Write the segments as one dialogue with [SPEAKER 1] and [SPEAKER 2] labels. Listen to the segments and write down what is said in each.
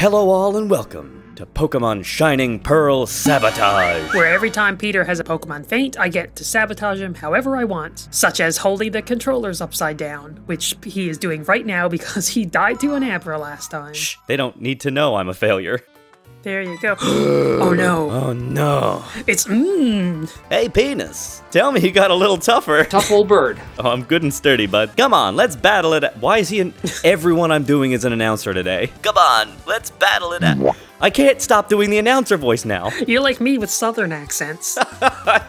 [SPEAKER 1] Hello, all, and welcome to Pokemon Shining Pearl Sabotage.
[SPEAKER 2] Where every time Peter has a Pokemon faint, I get to sabotage him however I want, such as holding the controllers upside down, which he is doing right now because he died to an Abra last time.
[SPEAKER 1] Shh, they don't need to know I'm a failure.
[SPEAKER 2] There you go. oh no.
[SPEAKER 1] Oh no.
[SPEAKER 2] It's mmm.
[SPEAKER 1] Hey, Penis. Tell me you got a little tougher.
[SPEAKER 3] Tough old bird.
[SPEAKER 1] Oh, I'm good and sturdy, bud. Come on, let's battle it. Why is he an. Everyone I'm doing is an announcer today. Come on, let's battle it out. I can't stop doing the announcer voice now.
[SPEAKER 2] You're like me with southern accents.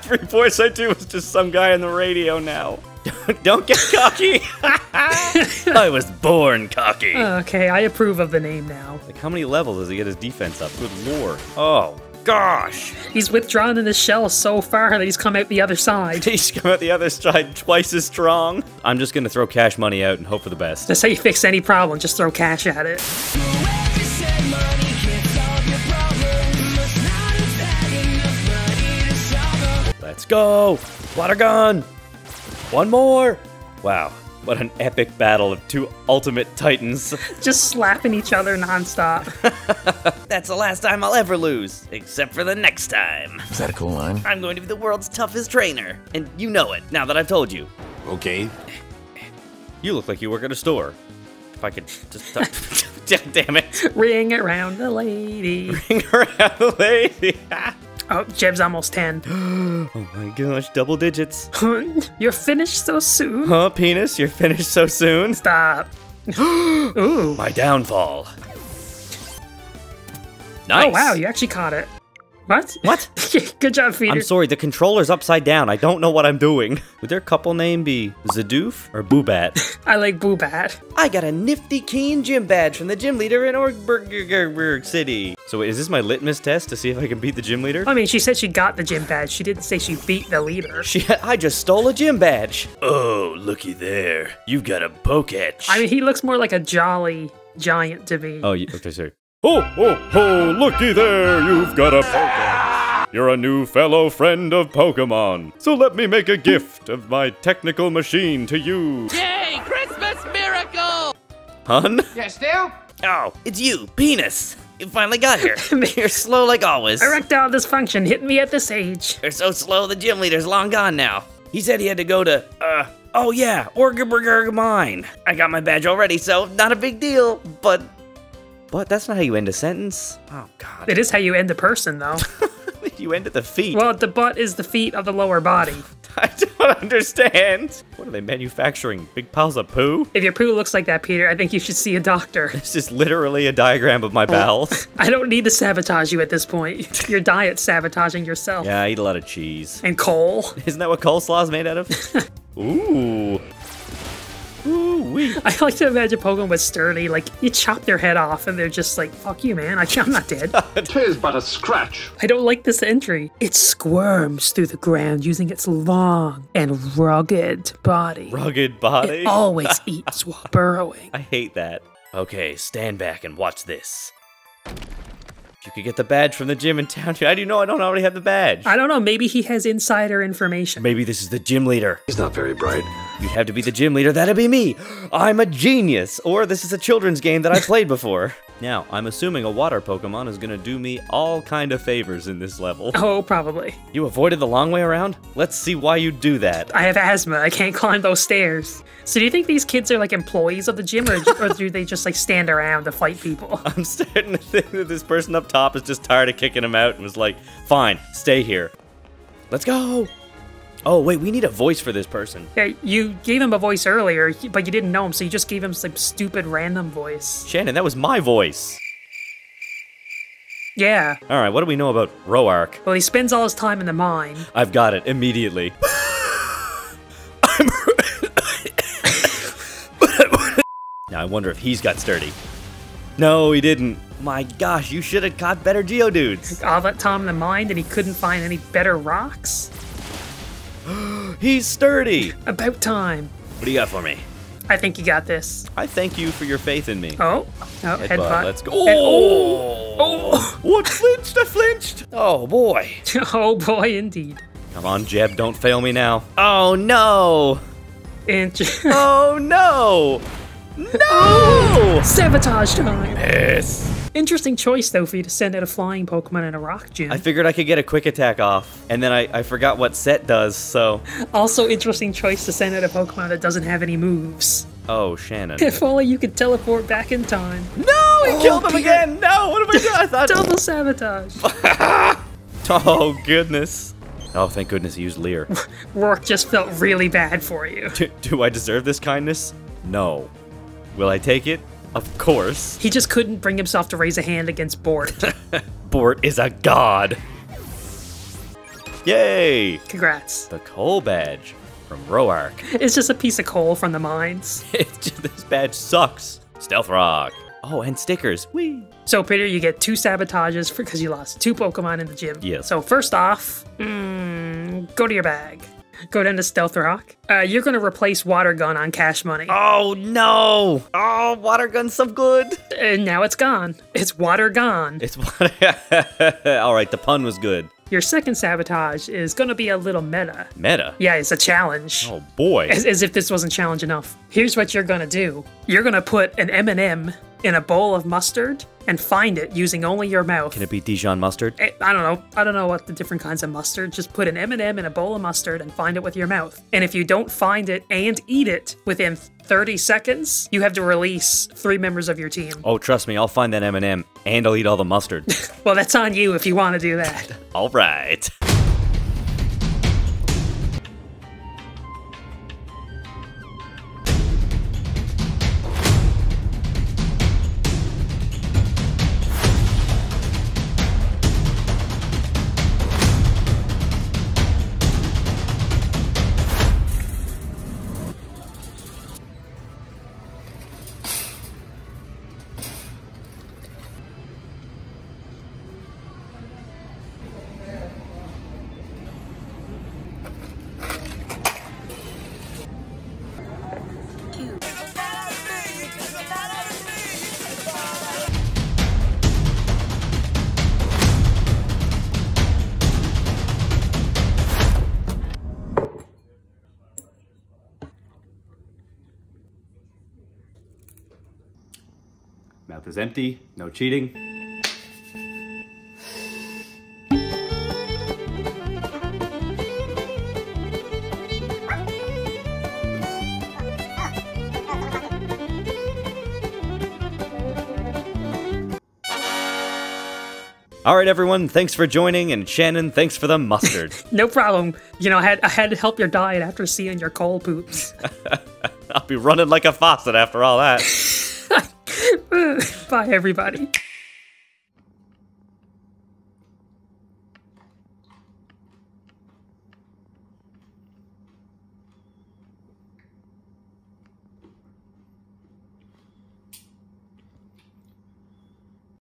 [SPEAKER 1] Three fourths I do is just some guy on the radio now. Don't get cocky. I was born cocky.
[SPEAKER 2] okay, I approve of the name now.
[SPEAKER 1] Like, how many levels does he get his defense up? Good lord. Oh, gosh.
[SPEAKER 2] He's withdrawn in his shell so far that he's come out the other side.
[SPEAKER 1] He's come out the other side twice as strong. I'm just gonna throw cash money out and hope for the best.
[SPEAKER 2] That's how you fix any problem, just throw cash at it.
[SPEAKER 1] Let's go. Water gun. One more. Wow. What an epic battle of two ultimate titans.
[SPEAKER 2] Just slapping each other nonstop.
[SPEAKER 1] That's the last time I'll ever lose, except for the next time.
[SPEAKER 4] Is that a cool line?
[SPEAKER 1] I'm going to be the world's toughest trainer, and you know it now that I've told you.
[SPEAKER 4] Okay.
[SPEAKER 1] You look like you work at a store. If I could just. Damn it.
[SPEAKER 2] Ring around the lady.
[SPEAKER 1] Ring around the lady.
[SPEAKER 2] Oh, Jeb's almost 10.
[SPEAKER 1] oh my gosh, double digits.
[SPEAKER 2] You're finished so soon.
[SPEAKER 1] Huh, penis? You're finished so soon?
[SPEAKER 2] Stop. Ooh.
[SPEAKER 1] My downfall. Nice.
[SPEAKER 2] Oh, wow, you actually caught it. What?
[SPEAKER 1] What?
[SPEAKER 2] Good job, Peter.
[SPEAKER 1] I'm sorry, the controller's upside down. I don't know what I'm doing. Would their couple name be Zadoof or Boobat?
[SPEAKER 2] I like Boobat.
[SPEAKER 1] I got a nifty keen gym badge from the gym leader in Oreburgh City. So wait, is this my litmus test to see if I can beat the gym leader?
[SPEAKER 2] I mean, she said she got the gym badge. She didn't say she beat the leader.
[SPEAKER 1] She, I just stole a gym badge. Oh, looky there. You've got a Poketch.
[SPEAKER 2] I mean, he looks more like a jolly giant to me.
[SPEAKER 1] Oh, okay, sorry. Ho, ho, ho, looky there, you've got a Pokemon. You're a new fellow friend of Pokemon. So let me make a gift of my technical machine to you.
[SPEAKER 3] Yay! Christmas miracle!
[SPEAKER 1] Hun?
[SPEAKER 3] Yeah, still?
[SPEAKER 1] Oh, it's you, Penis. You finally got here. You're slow like always.
[SPEAKER 2] Erectile dysfunction hitting me at this age.
[SPEAKER 1] You're so slow, the gym leader's long gone now. He said he had to go to, uh, oh yeah, Orgaburger Mine. I got my badge already, so not a big deal, but but that's not how you end a sentence. Oh, God.
[SPEAKER 2] It is how you end a person, though.
[SPEAKER 1] you end at the feet.
[SPEAKER 2] Well, the butt is the feet of the lower body.
[SPEAKER 1] I don't understand. What are they manufacturing? Big piles of poo?
[SPEAKER 2] If your poo looks like that, Peter, I think you should see a doctor.
[SPEAKER 1] This is literally a diagram of my oh, bowels.
[SPEAKER 2] I don't need to sabotage you at this point. Your diet's sabotaging yourself.
[SPEAKER 1] Yeah, I eat a lot of cheese.
[SPEAKER 2] And coal.
[SPEAKER 1] Isn't that what coleslaw is made out of? Ooh. Ooh-wee.
[SPEAKER 2] I like to imagine Pokemon with sturdy, like you chop their head off and they're just like, fuck you, man. I, I'm not dead.
[SPEAKER 5] Tis but a scratch.
[SPEAKER 2] I don't like this entry. It squirms through the ground using its long and rugged body.
[SPEAKER 1] Rugged body?
[SPEAKER 2] It always eats while burrowing.
[SPEAKER 1] I hate that. Okay, stand back and watch this. If you could get the badge from the gym in town, how do you know I don't already have the badge?
[SPEAKER 2] I don't know. Maybe he has insider information.
[SPEAKER 1] Maybe this is the gym leader.
[SPEAKER 5] He's not very bright.
[SPEAKER 1] You'd have to be the gym leader. That'd be me. I'm a genius. Or this is a children's game that I played before. now, I'm assuming a water Pokemon is gonna do me all kind of favors in this level.
[SPEAKER 2] Oh, probably.
[SPEAKER 1] You avoided the long way around? Let's see why you do that.
[SPEAKER 2] I have asthma. I can't climb those stairs. So do you think these kids are like employees of the gym, or, or do they just like stand around to fight people?
[SPEAKER 1] I'm starting to think that this person up top is just tired of kicking him out and was like, fine, stay here. Let's go. Oh, wait, we need a voice for this person.
[SPEAKER 2] Yeah, you gave him a voice earlier, but you didn't know him, so you just gave him some stupid random voice.
[SPEAKER 1] Shannon, that was my voice.
[SPEAKER 2] Yeah.
[SPEAKER 1] All right, what do we know about Roark?
[SPEAKER 2] Well, he spends all his time in the mine.
[SPEAKER 1] I've got it immediately. now I wonder if he's got sturdy. No, he didn't. My gosh, you should have caught better Geodudes.
[SPEAKER 2] All that time in the mine and he couldn't find any better rocks?
[SPEAKER 1] He's sturdy.
[SPEAKER 2] About time.
[SPEAKER 1] What do you got for me?
[SPEAKER 2] I think you got this.
[SPEAKER 1] I thank you for your faith in me.
[SPEAKER 2] Oh, oh,
[SPEAKER 1] Headbutt,
[SPEAKER 2] headbutt.
[SPEAKER 1] let's go.
[SPEAKER 2] And-
[SPEAKER 1] oh.
[SPEAKER 2] oh!
[SPEAKER 1] oh, What flinched? I flinched. Oh boy.
[SPEAKER 2] oh boy, indeed.
[SPEAKER 1] Come on, Jeb, don't fail me now. Oh no.
[SPEAKER 2] And
[SPEAKER 1] Oh no. No.
[SPEAKER 2] sabotage time.
[SPEAKER 1] Yes.
[SPEAKER 2] Interesting choice, though, for you to send out a flying Pokemon in a rock gym.
[SPEAKER 1] I figured I could get a quick attack off, and then I, I forgot what set does, so.
[SPEAKER 2] also, interesting choice to send out a Pokemon that doesn't have any moves.
[SPEAKER 1] Oh, Shannon.
[SPEAKER 2] If only you could teleport back in time.
[SPEAKER 1] no, he oh, killed him again! No, what have I done? I thought.
[SPEAKER 2] Double sabotage.
[SPEAKER 1] Oh, goodness. Oh, thank goodness he used Leer.
[SPEAKER 2] Roark just felt really bad for you.
[SPEAKER 1] do, do I deserve this kindness? No. Will I take it? Of course.
[SPEAKER 2] He just couldn't bring himself to raise a hand against Bort.
[SPEAKER 1] Bort is a god. Yay!
[SPEAKER 2] Congrats.
[SPEAKER 1] The coal badge from Roark.
[SPEAKER 2] It's just a piece of coal from the mines.
[SPEAKER 1] Just, this badge sucks. Stealth Rock. Oh, and stickers. Whee!
[SPEAKER 2] So, Peter, you get two sabotages because you lost two Pokemon in the gym.
[SPEAKER 1] Yeah.
[SPEAKER 2] So, first off, mm, go to your bag. Go down to Stealth Rock. Uh, you're going to replace Water Gun on Cash Money.
[SPEAKER 1] Oh no! Oh, water gun's so good.
[SPEAKER 2] And now it's gone. It's Water Gone.
[SPEAKER 1] It's Water. all right. The pun was good.
[SPEAKER 2] Your second sabotage is going to be a little meta.
[SPEAKER 1] Meta.
[SPEAKER 2] Yeah, it's a challenge.
[SPEAKER 1] Oh boy.
[SPEAKER 2] As, as if this wasn't challenge enough. Here's what you're gonna do. You're gonna put an M&M in a bowl of mustard and find it using only your mouth.
[SPEAKER 1] Can it be Dijon mustard?
[SPEAKER 2] Eh, I don't know. I don't know what the different kinds of mustard. Just put an M&M in a bowl of mustard and find it with your mouth. And if you don't find it and eat it within 30 seconds, you have to release three members of your team.
[SPEAKER 1] Oh, trust me, I'll find that M&M and I'll eat all the mustard.
[SPEAKER 2] Well, that's on you if you want to do that.
[SPEAKER 1] all right. Is empty, no cheating. All right, everyone, thanks for joining, and Shannon, thanks for the mustard.
[SPEAKER 2] No problem. You know, I had, I had to help your diet after seeing your coal poops.
[SPEAKER 1] I'll be running like a faucet after all that.
[SPEAKER 2] Bye, everybody.